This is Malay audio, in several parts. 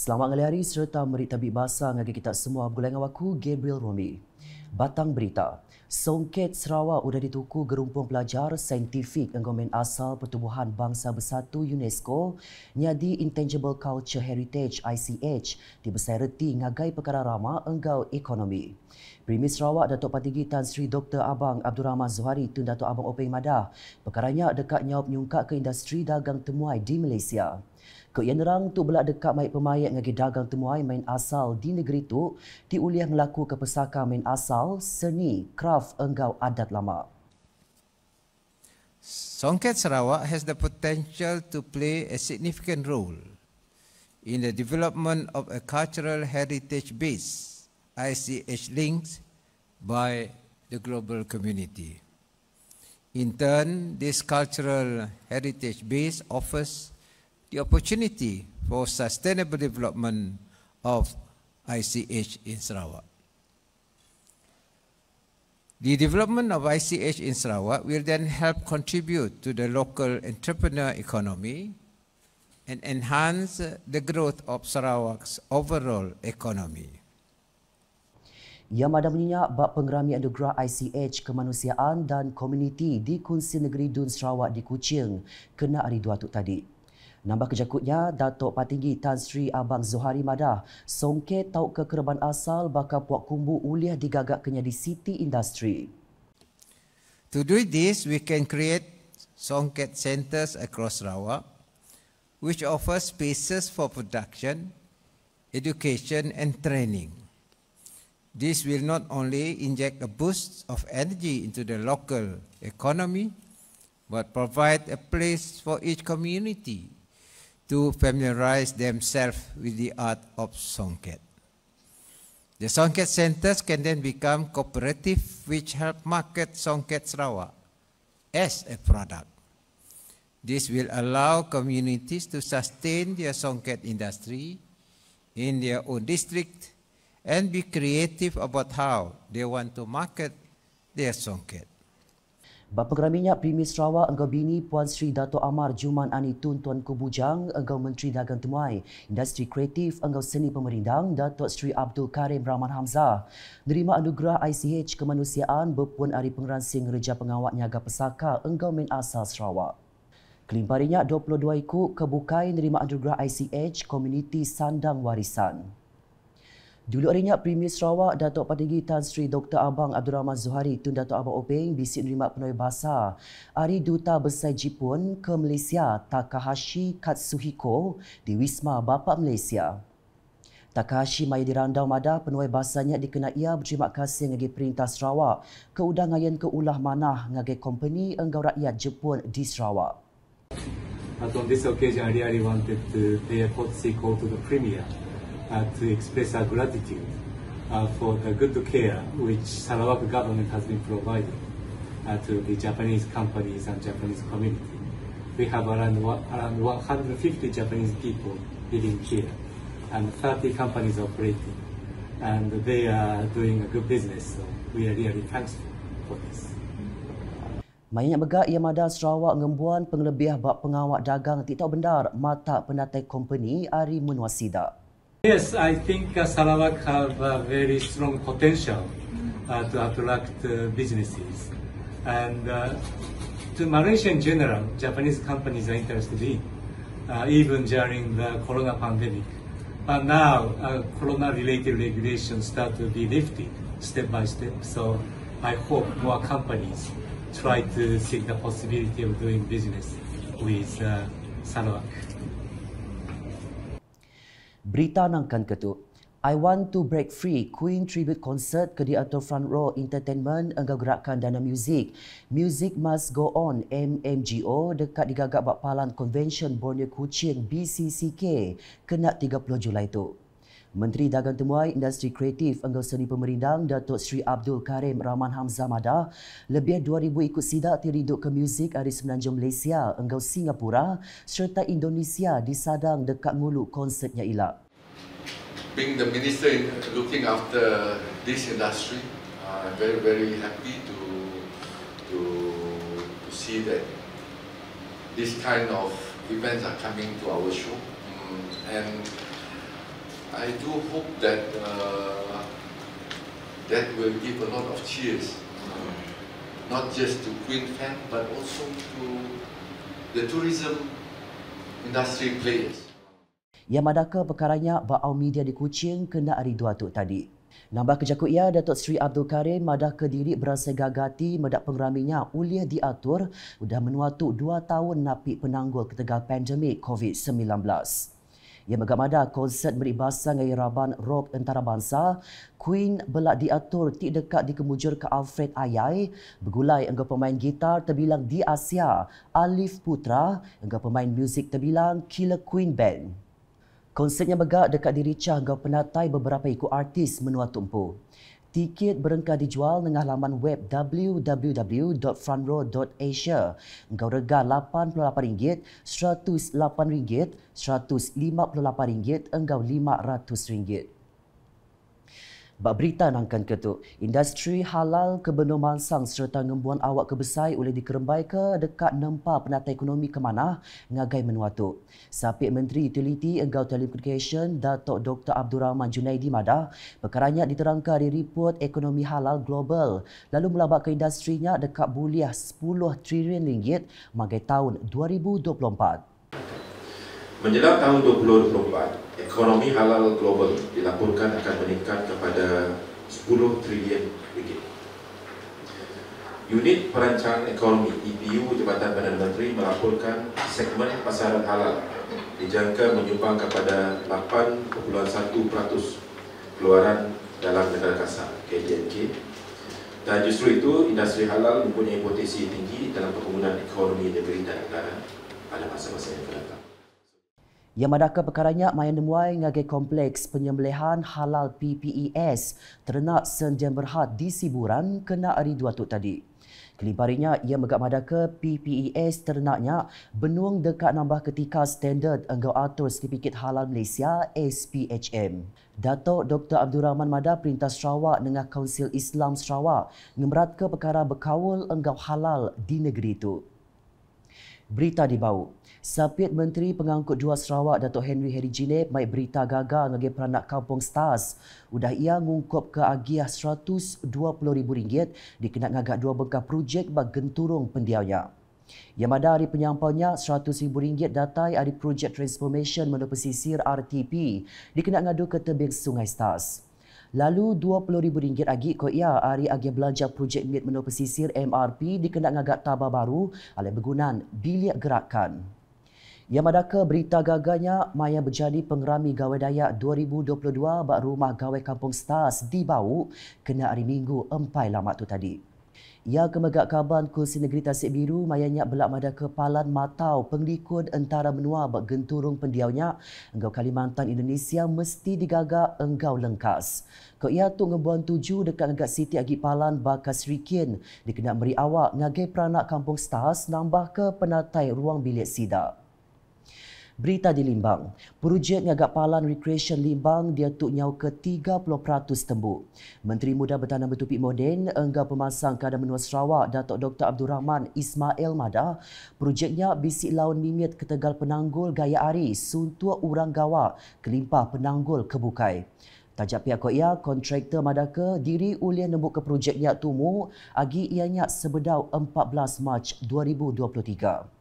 Selamat ngali hari serta meri tabik bahasa ngagi kita semua bergulai dengan aku Gabriel Romi. Batang berita. Songket Sarawak sudah dituku gerumpung pelajar saintifik enggomen asal Pertubuhan Bangsa Bersatu UNESCO nyadi Intangible Culture Heritage ICH di reti ngagai perkara ramah enggau ekonomi. Primis Sarawak Datuk Patigi Tan Sri Dr. Abang Abdul Rahman Zuhari Tun Datuk Abang Openg Madah perkaranya dekat nyawab nyungkak ke industri dagang temuai di Malaysia. Kau yang nerang tu belak dekat mai pemayak ngagi dagang temuai main asal di negeri tu diuliah melaku ke pesaka main asal seni kraf enggau adat lama. Songket Sarawak has the potential to play a significant role in the development of a cultural heritage base, ICH links, by the global community. In turn, this cultural heritage base offers the opportunity for sustainable development of ICH in Sarawak. The development of ICH in Sarawak will then help contribute to the local entrepreneur economy and enhance the growth of Sarawak's overall economy. Ia madah menyenyak bab pengerami anugerah ICH kemanusiaan dan komuniti di Kunsi Negeri Dun Sarawak di Kuching kena hari dua tu tadi. Nambah kejakutnya, Datuk Patinggi Tan Sri Abang Zuhari Madah songket tau kekereban asal bakal puak kumbu uliah digagak kenya di City Industry. To do this, we can create songket centers across Sarawak which offer spaces for production, education and training. This will not only inject a boost of energy into the local economy, but provide a place for each community to familiarize themselves with the art of songket. The songket centers can then become cooperative which help market songket Sarawak as a product. This will allow communities to sustain their songket industry in their own district and be creative about how they want to market their songket. Bapa Geram Minyak Primis Sarawak engkau bini Puan Sri Dato Amar Juman Ani Tun Tuan Kubujang engkau Menteri Dagang Temuai Industri Kreatif engkau Seni Pemerindang Datuk Sri Abdul Karim Rahman Hamzah nerima anugerah ICH Kemanusiaan berpuan hari pengeransing Reja Pengawat Niaga Pesaka engkau Main Asal Sarawak. Kelimparinya 22 ikut kebukai nerima anugerah ICH Komuniti Sandang Warisan. Dulu harinya Premier Sarawak Datuk Patinggi Tan Sri Dr. Abang Abdul Rahman Zuhari Tun Datuk Abang Openg bisik menerima penuh bahasa Hari Duta Besar Jepun ke Malaysia Takahashi Katsuhiko di Wisma Bapa Malaysia. Takahashi mai dirandau madah penuh bahasanya dikenai ia berterima kasih ngagi Perintah Sarawak ke ngayan ke ulah manah ngagi company enggau rakyat Jepun di Sarawak. But on this occasion, I really wanted to pay a courtesy call to the Premier to express our gratitude uh, for the good care which Sarawak government has been providing uh, to the Japanese companies and Japanese community. We have around, around 150 Japanese people living here and 30 companies operating and they are doing a good business so we are really thankful for this. Mayanya begak ia mada Sarawak ngembuan penglebih bab pengawak dagang tidak bendar mata penatai company Ari Munwasida. Yes, I think uh, Sarawak have a very strong potential uh, to attract uh, businesses. And uh, to Malaysia in general, Japanese companies are interested in, uh, even during the corona pandemic. But now, uh, corona-related regulations start to be lifted step by step. So I hope more companies try to seek the possibility of doing business with Sarawak. Berita nangkan ketuk. I Want to Break Free Queen Tribute Concert ke Front Row Entertainment enggau gerakan dana muzik. Music Must Go On MMGO dekat digagak Bakpalan Convention Borneo Kuching BCCK kena 30 Julai itu. Menteri Dagang Temuai Industri Kreatif Enggau Seni Pemerindang Datuk Sri Abdul Karim Rahman Hamzah Madah lebih 2000 ikut sidak tiriduk ke muzik hari Semenanjung Malaysia Enggau Singapura serta Indonesia disadang dekat ngulu konsertnya ilak. Being the minister in looking after this industry, I'm very very happy to to to see that this kind of events are coming to our show, mm, and I do hope that uh, that will give a lot of cheers, uh, not just to Queen Fan, but also to the tourism industry players. Yang madaka perkaranya bau media di Kuching kena hari dua tu tadi. Nambah kejakut ia, Datuk Seri Abdul Karim madah kediri berasa gagati medak pengraminya uliah diatur sudah menuatu dua tahun napi penanggul ketegal pandemik COVID-19. Ia megamada konsert beribasan dengan Raban Rock Antarabangsa, Queen belak diatur ti dekat di kemujur ke Alfred Ayai, bergulai engkau pemain gitar terbilang di Asia, Alif Putra, engkau pemain muzik terbilang Killer Queen Band. Konsertnya megak dekat di Ricah gau penatai beberapa ikut artis menua tumpu. Tiket berengkah dijual dengan laman web www.frontrow.asia. Engkau rega RM88, RM108, RM158, engkau RM500. Bak berita nangkan ketuk, industri halal ke benua mansang serta ngembuan awak kebesai oleh dikerembai ke dekat nempa penata ekonomi ke mana ngagai menua tu. Sapik Menteri Utility Enggau Telecommunication Datuk Dr. Abdul Rahman Junaidi Madah perkaranya diterangkan di report ekonomi halal global lalu melabak ke industrinya dekat buliah 10 trilion ringgit magai tahun 2024. Menjelang tahun 2024, ekonomi halal global dilaporkan akan meningkat kepada 10 trilion ringgit. Unit Perancang Ekonomi EPU Jabatan Perdana Menteri melaporkan segmen pasaran halal dijangka menyumbang kepada 8.1% keluaran dalam negara kasar KDNK dan justru itu industri halal mempunyai potensi tinggi dalam perkembangan ekonomi negeri dan negara pada masa-masa yang akan datang. Yang madaka perkaranya mayan demuai ngagai kompleks penyembelihan halal PPES ternak Senjen Berhad di Siburan kena hari dua tu tadi. Kelibarinya, ia megak madaka PPES ternaknya benuang dekat nambah ketika standard enggau atur sertifikat halal Malaysia SPHM. Datuk Dr. Abdul Rahman Madah Perintah Sarawak dengan Kaunsil Islam Sarawak ngemerat ke perkara berkawal enggau halal di negeri itu. Berita dibau. Sapit Menteri Pengangkut Dua Sarawak Datuk Henry Heri Jineb mai berita gagal ngagi peranak kampung Stars. Udah ia ngungkop ke agiah RM120,000 dikena ngagak dua bengkah projek bag genturung pendiaunya. Yang ada hari penyampaunya RM100,000 datai hari projek transformation menu pesisir RTP dikena ngadu ke tebing Sungai Stars. Lalu RM20,000 lagi ko ia hari agi belanja projek mit menu pesisir MRP dikena ngagak tabah baru oleh bergunan bilik gerakan. Yang madaka berita gaganya Maya berjadi pengerami gawai Dayak 2022 bak rumah gawai Kampung Stars di Bau kena hari Minggu empai lama tu tadi. Ia kemegak kaban kursi negeri Tasik Biru mayanya belak madaka palan matau penglikun antara menua bak genturung pendiaunya engkau Kalimantan Indonesia mesti digagak engkau lengkas. Kau ia tu ngebuan tuju dekat ngagak Siti Agi Palan Bakas Rikin dikena meri awak ngagai peranak Kampung Stars nambah ke penatai ruang bilik sidak. Berita di Limbang. Projek ngagak palan recreation Limbang dia tuk nyau ke 30% tembuk. Menteri Muda Bertanam Bertupik Moden enggak pemasang keadaan menua Sarawak Datuk Dr. Abdul Rahman Ismail Madah. Projeknya bisik laun mimit ketegal penanggul gaya ari suntua urang gawa kelimpah penanggul kebukai. Tajak pihak ia, kontraktor Madaka diri ulian nembuk ke projeknya tumu agi ianya sebedau 14 Mac 2023.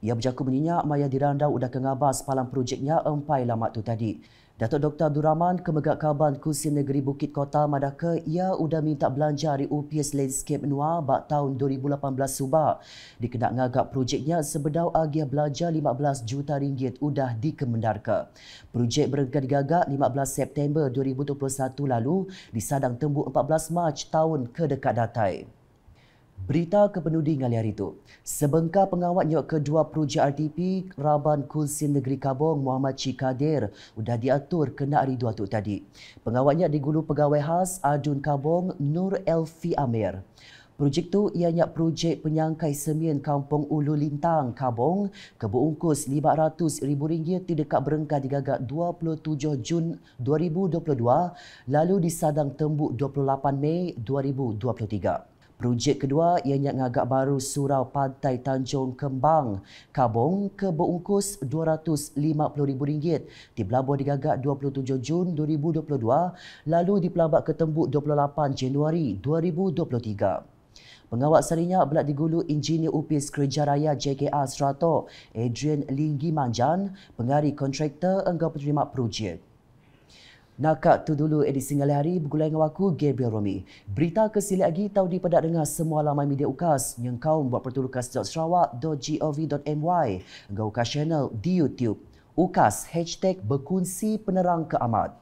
Ia berjaku meninyak maya dirandau udah kengabas palang projeknya empai lama tu tadi. Datuk Dr. Abdul Rahman Kemegak Kaban Kursi Negeri Bukit Kota Madaka ia udah minta belanja dari UPS Landscape Noir bak tahun 2018 subak. Dikenak ngagak projeknya sebedau agia belanja 15 juta ringgit udah dikemendarka. Projek bergerak digagak 15 September 2021 lalu disadang tembuk 14 Mac tahun kedekat datai. Berita kepenudi ngali hari itu. Sebengkar pengawat nyok kedua projek RTP Raban Kunsin Negeri Kabong Muhammad Cikadir sudah diatur kena hari dua tu tadi. Pengawatnya digulu pegawai khas Adun Kabong Nur Elfi Amir. Projek tu ianya projek penyangkai semen Kampung Ulu Lintang, Kabong, keberungkus RM500,000 di dekat berengkah digagak 27 Jun 2022 lalu disadang tembuk 28 Mei 2023. Projek kedua ianya ngagak baru surau pantai Tanjung Kembang, Kabong ke berungkus RM250,000. Di Pelabur digagak 27 Jun 2022 lalu di Pelabak ke Tembuk 28 Januari 2023. Pengawak sarinya belak digulu Engineer Upis Kerja Raya JKR Serato, Adrian Linggi Manjan, pengari kontraktor enggau penerima projek. Nakak tu dulu edisi ngali hari bergulai dengan aku Gabriel Romi. Berita kesili lagi tahu di pada dengar semua laman media UKAS yang kau buat pertulukas.sarawak.gov.my Engkau UKAS channel di YouTube. UKAS hashtag berkunci penerang keamat.